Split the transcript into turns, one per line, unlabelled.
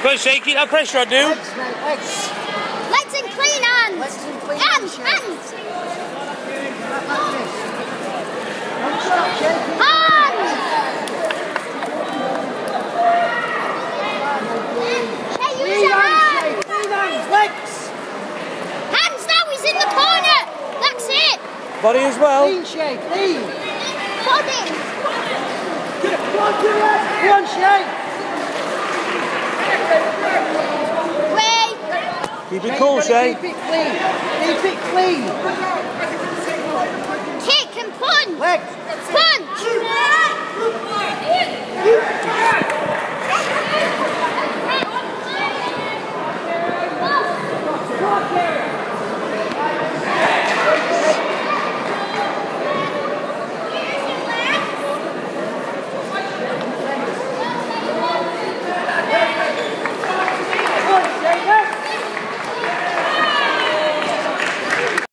Come on, Shea, keep that pressure on, dude.
Legs, mate, legs.
Legs and clean hands.
Legs and clean
hands.
hands,
Hands.
Back like this. Don't stop, Shea. Keep
Hands. Shea, use
Clean
your
hands,
hands.
Shea. Clean hands. Legs.
Hands now. He's in the corner. That's it.
Body as well.
Clean, Shea. Clean.
Body.
Go on, two legs. Go on, Shea.
Way.
Keep it cool,
you've
Shea.
Keep it clean. Keep it clean.
Kick and punch.
Legs.
Punch.